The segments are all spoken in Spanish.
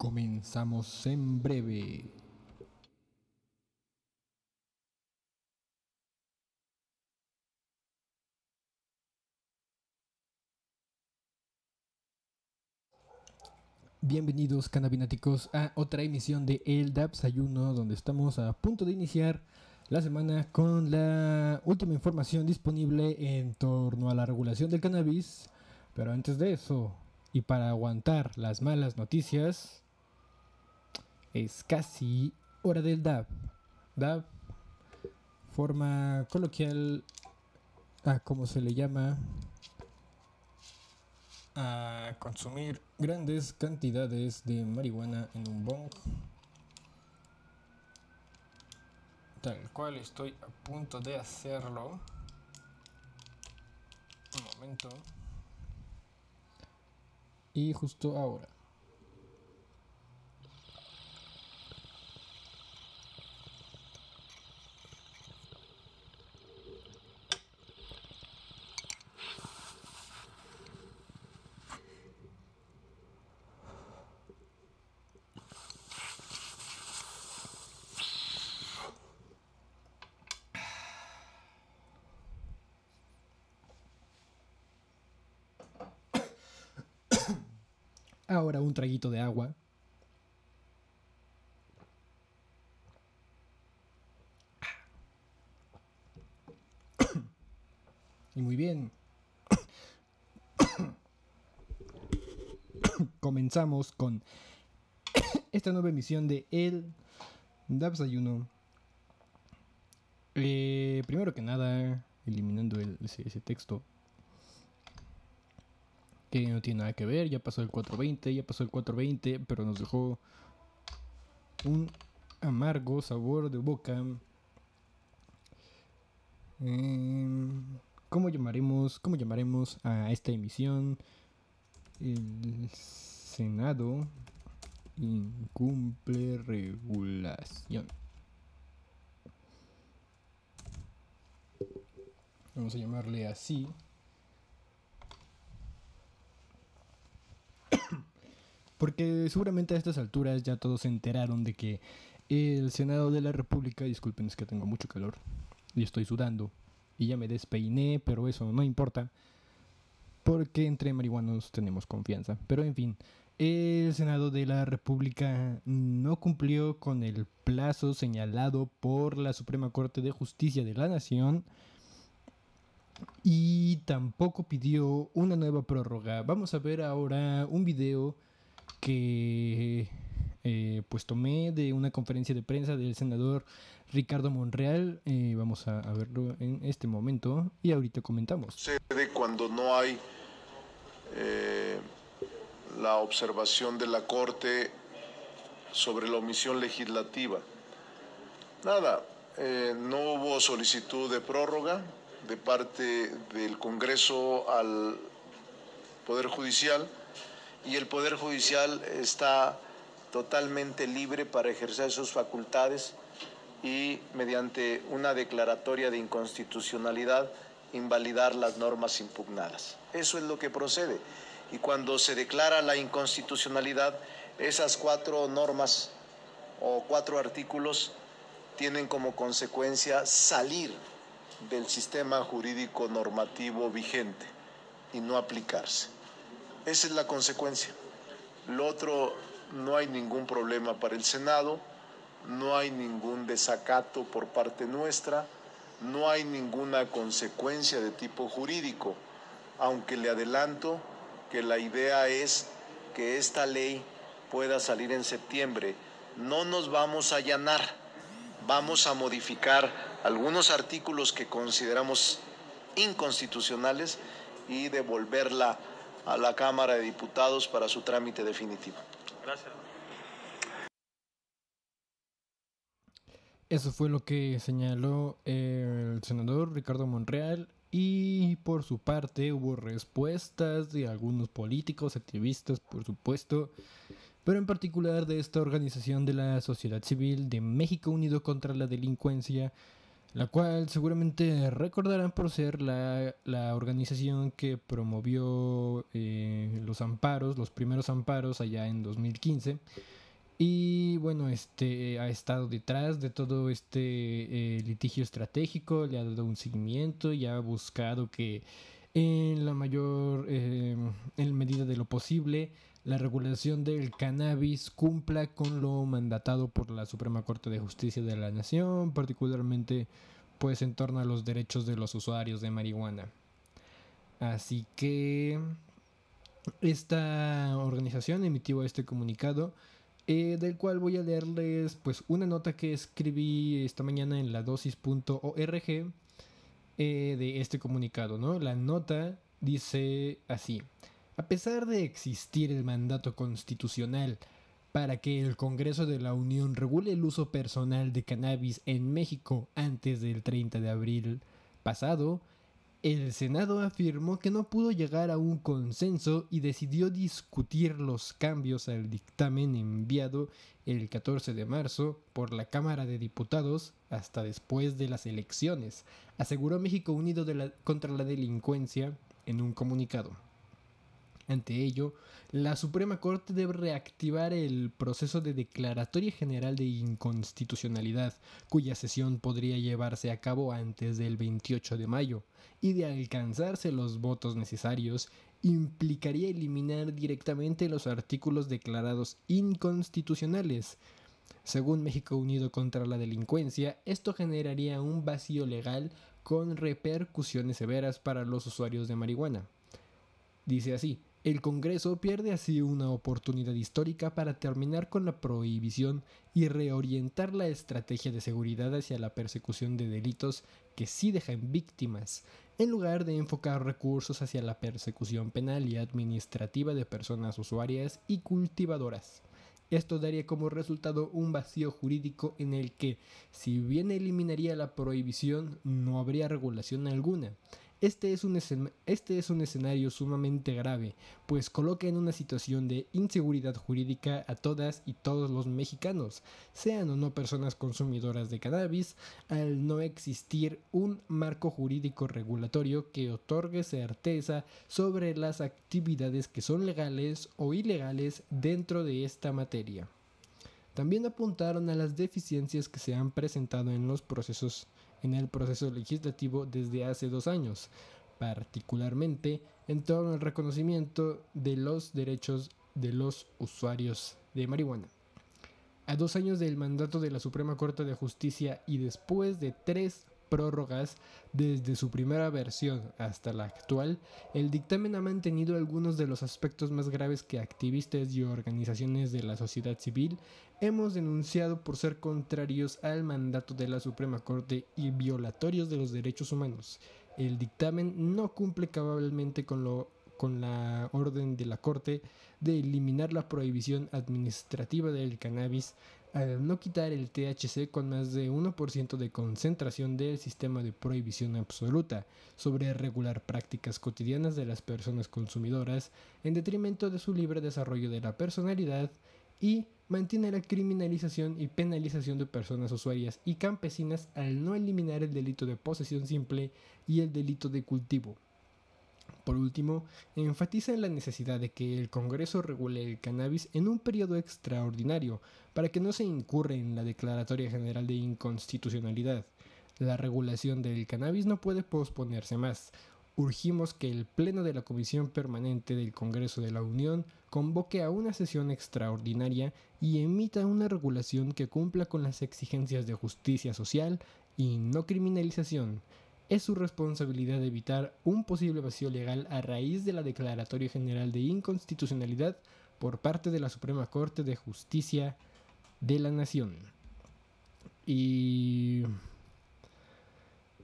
Comenzamos en breve. Bienvenidos cannabináticos a otra emisión de El Ayuno donde estamos a punto de iniciar la semana con la última información disponible en torno a la regulación del cannabis. Pero antes de eso, y para aguantar las malas noticias, es casi hora del DAB. DAB, forma coloquial a como se le llama a consumir grandes cantidades de marihuana en un bong. Tal cual estoy a punto de hacerlo. Un momento. Y justo ahora. Ahora un traguito de agua. Y muy bien. Comenzamos con esta nueva emisión de El Dabsayuno. Eh, primero que nada, eliminando ese texto que no tiene nada que ver, ya pasó el 420, ya pasó el 420, pero nos dejó un amargo sabor de boca. Em, ¿Cómo llamaremos, cómo llamaremos a esta emisión? El Senado incumple regulación. Vamos a llamarle así. Porque seguramente a estas alturas ya todos se enteraron de que el Senado de la República, disculpen es que tengo mucho calor y estoy sudando y ya me despeiné, pero eso no importa porque entre marihuanos tenemos confianza. Pero en fin, el Senado de la República no cumplió con el plazo señalado por la Suprema Corte de Justicia de la Nación y tampoco pidió una nueva prórroga. Vamos a ver ahora un video que eh, pues tomé de una conferencia de prensa del senador Ricardo Monreal. Eh, vamos a, verlo en este momento y ahorita comentamos. Sucede cuando no hay eh, la observación de la Corte sobre la omisión legislativa. Nada, no hubo solicitud de prórroga de parte del Congreso al Poder Judicial y el Poder Judicial está totalmente libre para ejercer sus facultades y mediante una declaratoria de inconstitucionalidad invalidar las normas impugnadas. Eso es lo que procede. Y cuando se declara la inconstitucionalidad, esas cuatro normas o cuatro artículos tienen como consecuencia salir del sistema jurídico normativo vigente y no aplicarse. Esa es la consecuencia. Lo otro, no hay ningún problema para el Senado, no hay ningún desacato por parte nuestra, no hay ninguna consecuencia de tipo jurídico, aunque le adelanto que la idea es que esta ley pueda salir en septiembre. No nos vamos a allanar, vamos a modificar algunos artículos que consideramos inconstitucionales y devolverla a la Cámara de Diputados para su trámite definitivo. Gracias. Eso fue lo que señaló el senador Ricardo Monreal y por su parte hubo respuestas de algunos políticos, activistas, por supuesto, pero en particular de esta organización de la sociedad civil de México Unido contra la Delincuencia, la cual seguramente recordarán por ser la, organización que promovió eh, los amparos, los primeros amparos allá en 2015. Y bueno, este ha estado detrás de todo este eh, litigio estratégico, le ha dado un seguimiento y ha buscado que en la mayor eh, en medida de lo posible la regulación del cannabis cumpla con lo mandatado por la Suprema Corte de Justicia de la Nación, particularmente pues en torno a los derechos de los usuarios de marihuana. Así que esta organización emitió este comunicado eh, del cual voy a leerles pues una nota que escribí esta mañana en la dosis.org eh, de este comunicado, ¿no? La nota dice así. A pesar de existir el mandato constitucional para que el Congreso de la Unión regule el uso personal de cannabis en México antes del 30 de abril pasado, el Senado afirmó que no pudo llegar a un consenso y decidió discutir los cambios al dictamen enviado el 14 de marzo por la Cámara de Diputados hasta después de las elecciones, aseguró México Unido contra la Delincuencia en un comunicado. Ante ello, la Suprema Corte debe reactivar el proceso de declaratoria general de inconstitucionalidad, cuya sesión podría llevarse a cabo antes del 28 de mayo, y de alcanzarse los votos necesarios, implicaría eliminar directamente los artículos declarados inconstitucionales. Según México Unido contra la Delincuencia, esto generaría un vacío legal con repercusiones severas para los usuarios de marihuana. Dice así, el Congreso pierde así una oportunidad histórica para terminar con la prohibición y reorientar la estrategia de seguridad hacia la persecución de delitos que sí dejan víctimas, en lugar de enfocar recursos hacia la persecución penal y administrativa de personas usuarias y cultivadoras. Esto daría como resultado un vacío jurídico en el que, si bien eliminaría la prohibición, no habría regulación alguna. Este es, un este es un escenario sumamente grave, pues coloca en una situación de inseguridad jurídica a todas y todos los mexicanos, sean o no personas consumidoras de cannabis, al no existir un marco jurídico regulatorio que otorgue certeza sobre las actividades que son legales o ilegales dentro de esta materia. También apuntaron a las deficiencias que se han presentado en los procesos en el proceso legislativo desde hace dos años, particularmente en torno al reconocimiento de los derechos de los usuarios de marihuana. A dos años del mandato de la Suprema Corte de Justicia y después de tres prórrogas desde su primera versión hasta la actual, el dictamen ha mantenido algunos de los aspectos más graves que activistas y organizaciones de la sociedad civil hemos denunciado por ser contrarios al mandato de la Suprema Corte y violatorios de los derechos humanos. El dictamen no cumple cabalmente con, lo, con la orden de la Corte de eliminar la prohibición administrativa del cannabis al no quitar el THC con más de 1% de concentración del sistema de prohibición absoluta, sobre regular prácticas cotidianas de las personas consumidoras en detrimento de su libre desarrollo de la personalidad y mantiene la criminalización y penalización de personas usuarias y campesinas al no eliminar el delito de posesión simple y el delito de cultivo. Por último, enfatiza en la necesidad de que el Congreso regule el cannabis en un periodo extraordinario para que no se incurra en la Declaratoria General de Inconstitucionalidad. La regulación del cannabis no puede posponerse más. Urgimos que el Pleno de la Comisión Permanente del Congreso de la Unión convoque a una sesión extraordinaria y emita una regulación que cumpla con las exigencias de justicia social y no criminalización es su responsabilidad evitar un posible vacío legal a raíz de la Declaratoria General de Inconstitucionalidad por parte de la Suprema Corte de Justicia de la Nación. Y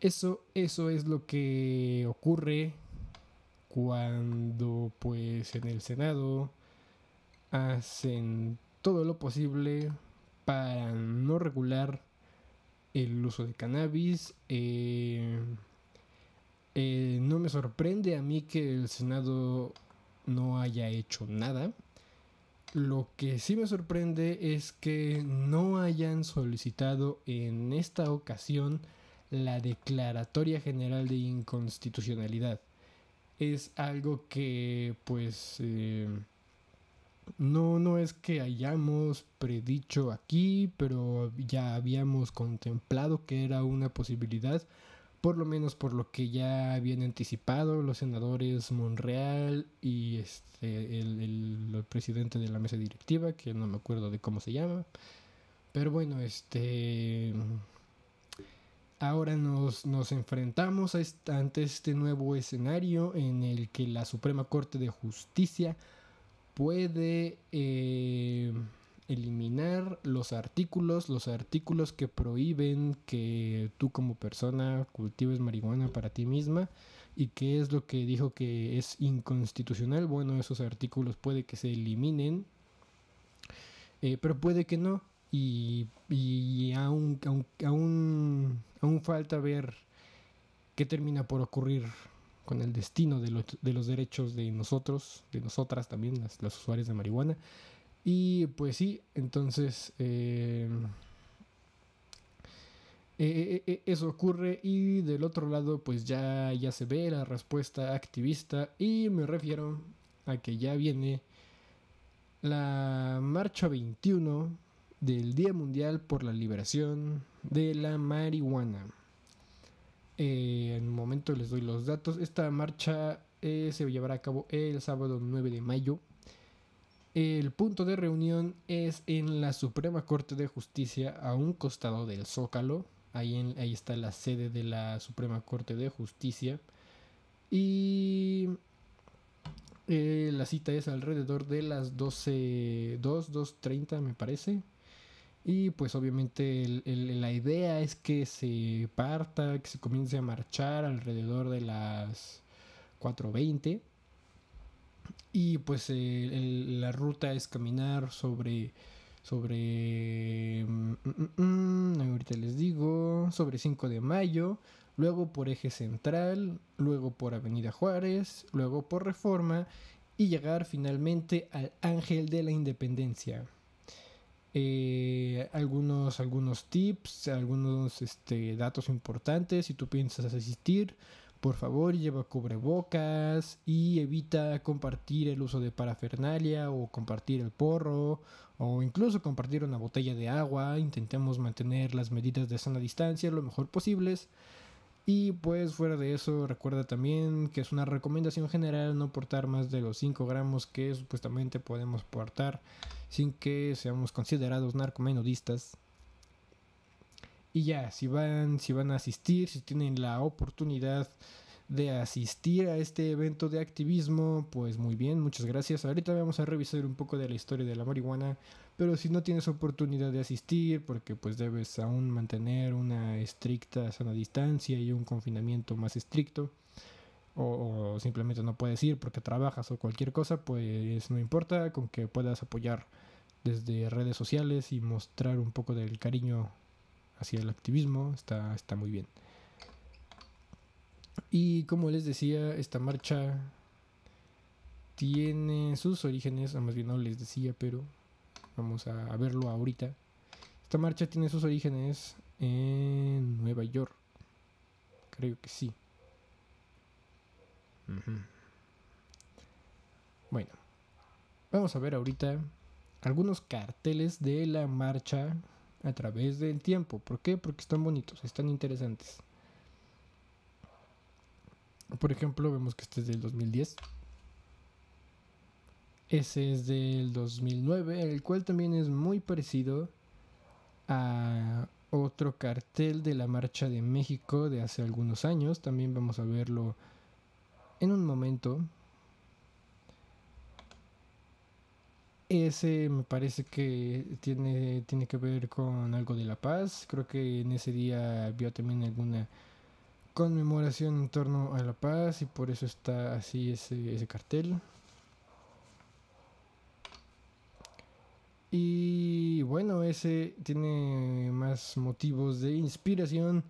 eso, eso es lo que ocurre cuando pues en el Senado hacen todo lo posible para no regular el uso de cannabis. Eh, eh, no me sorprende a mí que el Senado no haya hecho nada. Lo que sí me sorprende es que no hayan solicitado en esta ocasión la Declaratoria General de Inconstitucionalidad. Es algo que pues eh, no, no es que hayamos predicho aquí, pero ya habíamos contemplado que era una posibilidad, por lo menos por lo que ya habían anticipado los senadores Monreal y este, el, el presidente de la mesa directiva, que no me acuerdo de cómo se llama. Pero bueno, este ahora nos, nos enfrentamos a ante este nuevo escenario en el que la Suprema Corte de Justicia puede eh, eliminar los artículos, los artículos que prohíben que tú como persona cultives marihuana para ti misma y qué es lo que dijo que es inconstitucional. Bueno, esos artículos puede que se eliminen, eh, pero puede que no. Y, y aún, aún, aún, aún falta ver qué termina por ocurrir con el destino de, los derechos de nosotros, de nosotras también, las, los usuarios de marihuana. Y pues sí, entonces eh, eh, eh, eso ocurre y del otro lado pues ya, ya se ve la respuesta activista y me refiero a que ya viene la marcha 21 del Día Mundial por la Liberación de la Marihuana. Eh, en un momento les doy los datos. Esta marcha eh, se llevará a cabo el sábado 9 de mayo. El punto de reunión es en la Suprema Corte de Justicia a un costado del Zócalo. Ahí, en, ahí está la sede de la Suprema Corte de Justicia. Y eh, la cita es alrededor de las 12, 2, 2.30 me parece. Y pues obviamente la idea es que se parta, que se comience a marchar alrededor de las 4.20. Y pues la ruta es caminar sobre, sobre, mm, mm, mm, ahorita les digo, sobre 5 de mayo, luego por eje central, luego por Avenida Juárez, luego por Reforma y llegar finalmente al Ángel de la Independencia. Eh, algunos, algunos tips, algunos este, datos importantes. Si tú piensas asistir, por favor lleva cubrebocas y evita compartir el uso de parafernalia o compartir el porro o incluso compartir una botella de agua. Intentemos mantener las medidas de sana distancia lo mejor posibles. Y pues fuera de eso, recuerda también que es una recomendación general no portar más de los 5 gramos que supuestamente podemos portar sin que seamos considerados narcomenudistas. Y ya, si van, si van a asistir, si tienen la oportunidad de asistir a este evento de activismo, pues muy bien, muchas gracias. Ahorita vamos a revisar un poco de la historia de la marihuana, pero si no tienes oportunidad de asistir, porque pues debes aún mantener una estricta sana distancia y un confinamiento más estricto, o, simplemente no puedes ir porque trabajas o cualquier cosa, pues no importa, con que puedas apoyar desde redes sociales y mostrar un poco del cariño hacia el activismo, está, está muy bien. Y como les decía, esta marcha tiene sus orígenes, o más bien no les decía, pero vamos a, verlo ahorita. Esta marcha tiene sus orígenes en Nueva York. Creo que sí. Bueno, vamos a ver ahorita algunos carteles de la marcha a través del tiempo. ¿Por qué? Porque están bonitos, están interesantes. Por ejemplo, vemos que este es del 2010. Ese es del 2009, el cual también es muy parecido a otro cartel de la Marcha de México de hace algunos años. También vamos a verlo en un momento. Ese me parece que tiene, tiene que ver con algo de la paz. Creo que en ese día había también alguna conmemoración en torno a la paz y por eso está así ese, cartel. Y bueno, ese tiene más motivos de inspiración,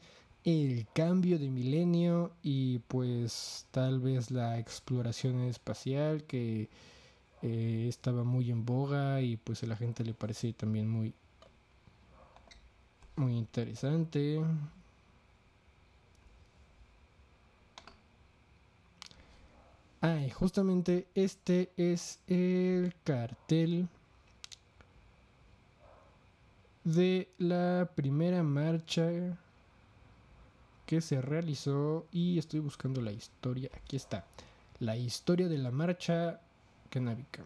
el cambio de milenio y pues tal vez la exploración espacial que eh, estaba muy en boga y pues a la gente le parece también muy muy interesante Ah, y justamente este es el cartel de la primera marcha que se realizó y estoy buscando la historia. Aquí está. La historia de la marcha canábica.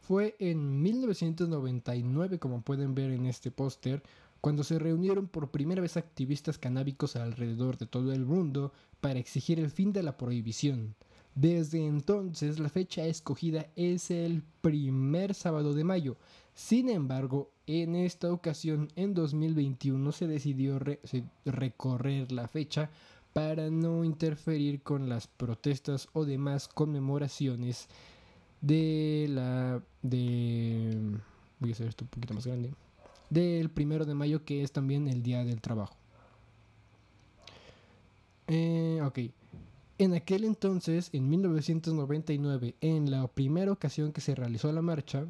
Fue en 1999, como pueden ver en este póster, cuando se reunieron por primera vez activistas canábicos alrededor de todo el mundo para exigir el fin de la prohibición. Desde entonces la fecha escogida es el primer sábado de mayo. Sin embargo, en esta ocasión, en 2021, se decidió recorrer la fecha para no interferir con las protestas o demás conmemoraciones de la de voy a hacer esto un poquito más grande del primero de mayo que es también el día del trabajo eh, en aquel entonces en 1999 en la primera ocasión que se realizó la marcha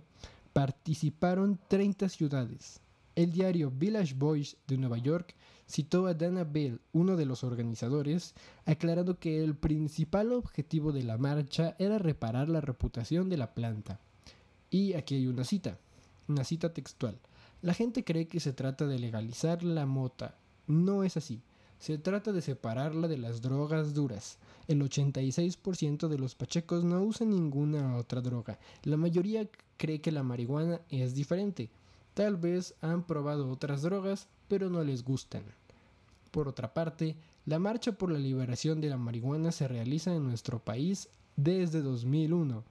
participaron 30 ciudades el diario Village Voice de Nueva York citó a Dana Bell, uno de los organizadores, aclarando que el principal objetivo de la marcha era reparar la reputación de la planta. Y aquí hay una cita, una cita textual. La gente cree que se trata de legalizar la mota. No es así. Se trata de separarla de las drogas duras. El 86% de los pachecos no usan ninguna otra droga. La mayoría cree que la marihuana es diferente. Tal vez han probado otras drogas, pero no les gustan. Por otra parte, la marcha por la liberación de la marihuana se realiza en nuestro país desde 2001.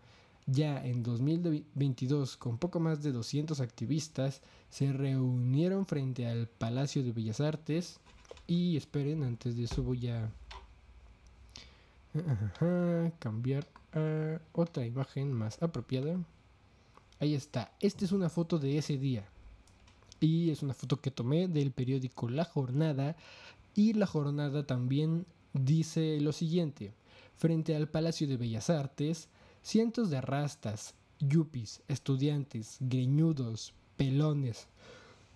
Ya en 2022, con poco más de 200 activistas, se reunieron frente al Palacio de Bellas Artes. Y esperen, antes de eso voy a cambiar a otra imagen más apropiada. Ahí está. Esta es una foto de ese día. Y es una foto que tomé del periódico La Jornada. Y La Jornada también dice lo siguiente. Frente al Palacio de Bellas Artes, cientos de rastas, yuppies, estudiantes, greñudos, pelones,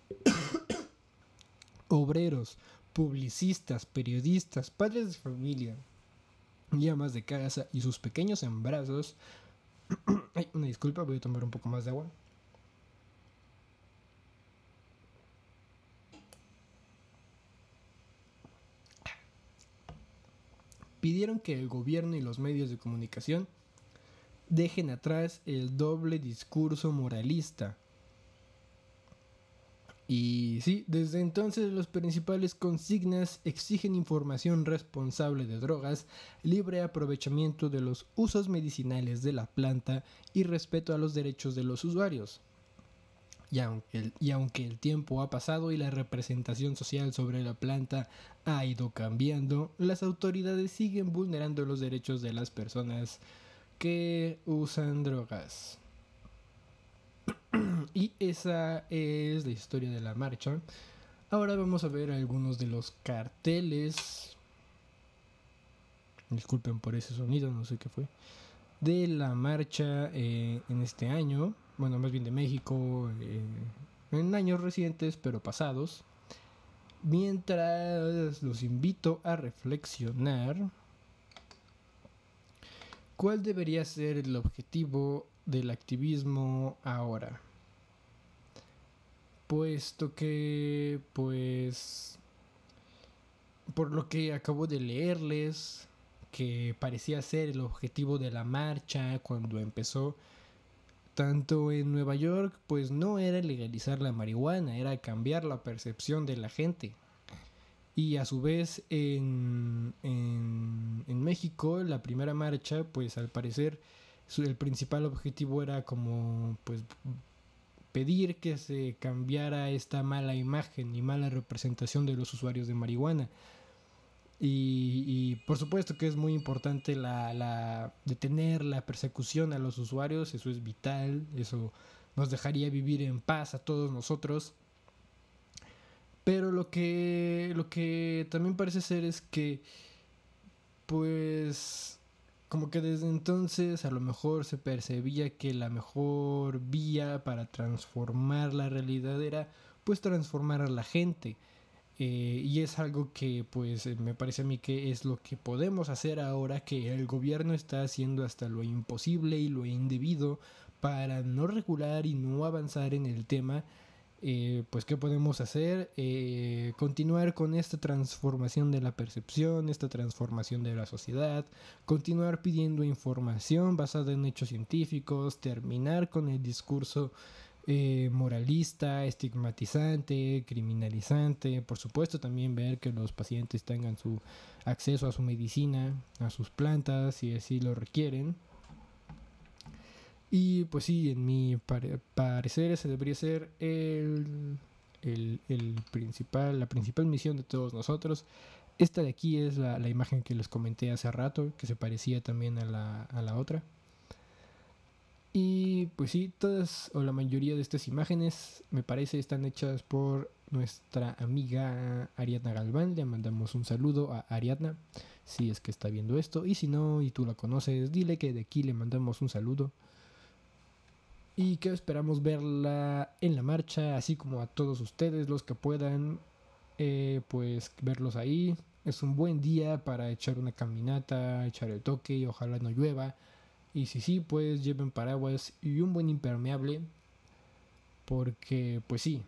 obreros, publicistas, periodistas, padres de familia, llamas de casa y sus pequeños embrazos. Ay, una disculpa, voy a tomar un poco más de agua. pidieron que el gobierno y los medios de comunicación dejen atrás el doble discurso moralista. Y sí, desde entonces los principales consignas exigen información responsable de drogas, libre aprovechamiento de los usos medicinales de la planta y respeto a los derechos de los usuarios. Y aunque, y aunque el tiempo ha pasado y la representación social sobre la planta ha ido cambiando, las autoridades siguen vulnerando los derechos de las personas que usan drogas. y esa es la historia de la marcha. Ahora vamos a ver algunos de los carteles. Disculpen por ese sonido, no sé qué fue. De la marcha eh, en este año bueno, más bien de México, eh, en años recientes, pero pasados. Mientras los invito a reflexionar, ¿cuál debería ser el objetivo del activismo ahora? Puesto que, pues, por lo que acabo de leerles, que parecía ser el objetivo de la marcha cuando empezó, tanto en Nueva York, pues no era legalizar la marihuana, era cambiar la percepción de la gente. Y a su vez en, en, México, la primera marcha, pues al parecer el principal objetivo era como pues pedir que se cambiara esta mala imagen y mala representación de los usuarios de marihuana. Y, por supuesto que es muy importante la, la, detener la persecución a los usuarios, eso es vital, eso nos dejaría vivir en paz a todos nosotros. Pero lo que, lo que también parece ser es que, pues, como que desde entonces a lo mejor se percibía que la mejor vía para transformar la realidad era, pues, transformar a la gente Eh, y es algo que pues me parece a mí que es lo que podemos hacer ahora que el gobierno está haciendo hasta lo imposible y lo indebido para no regular y no avanzar en el tema. Eh, pues qué podemos hacer eh, continuar con esta transformación de la percepción esta transformación de la sociedad continuar pidiendo información basada en hechos científicos terminar con el discurso eh, moralista, estigmatizante, criminalizante. Por supuesto también ver que los pacientes tengan su acceso a su medicina, a sus plantas, si así lo requieren. Y pues sí, en mi parecer ese debería ser el, el, principal, la principal misión de todos nosotros. Esta de aquí es la, la, imagen que les comenté hace rato, que se parecía también a la, a la otra. Y pues sí, todas o la mayoría de estas imágenes me parece están hechas por nuestra amiga Ariadna Galván. Le mandamos un saludo a Ariadna si es que está viendo esto. Y si no y tú la conoces, dile que de aquí le mandamos un saludo. Y que esperamos verla en la marcha, así como a todos ustedes, los que puedan, eh, pues verlos ahí. Es un buen día para echar una caminata, echar el toque y ojalá no llueva y si sí, pues lleven paraguas y un buen impermeable. Porque, pues sí,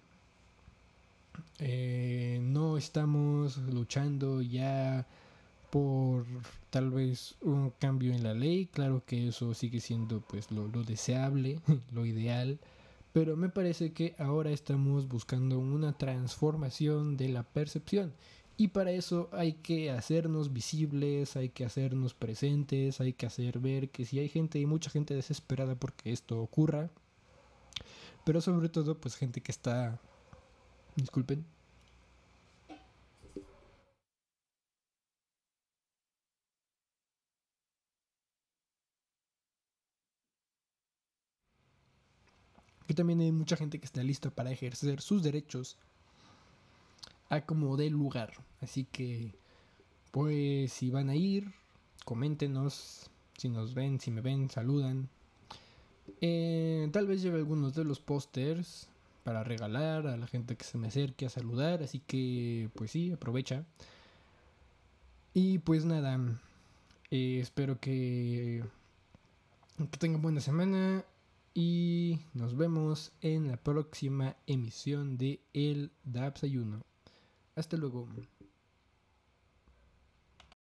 eh, no estamos luchando ya por tal vez un cambio en la ley. Claro que eso sigue siendo pues lo, lo deseable, lo ideal. Pero me parece que ahora estamos buscando una transformación de la percepción. Y para eso hay que hacernos visibles, hay que hacernos presentes, hay que hacer ver que si hay gente y mucha gente desesperada porque esto ocurra. Pero sobre todo pues gente que está... Disculpen. Que también hay mucha gente que está lista para ejercer sus derechos a como dé lugar. Así que, pues, si van a ir, coméntenos. Si nos ven, si me ven, saludan. Eh, tal vez lleve algunos de los pósters para regalar a la gente que se me acerque a saludar. Así que, pues sí, aprovecha. Y pues nada, eh, espero que, que tengan buena semana y nos vemos en la próxima emisión de El Ayuno. Hasta luego.